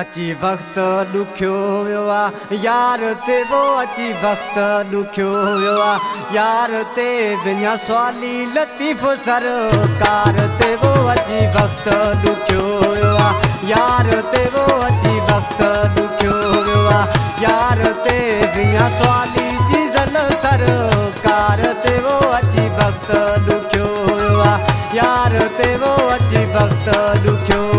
وقت ڏکيو ويو آهي يار تي وو اچي وقت ڏکيو ويو آهي يار تي وڃان سوالي لطيف سرڪار تي وو اچي وقت ڏکيو ويو آهي يار تي وو اچي وقت ڏکيو ويو آهي يار تي وڃان سوالي جي زل سرڪار تي وو اچي وقت ڏکيو ويو آهي يار تي وو اچي وقت ڏکيو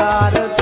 कार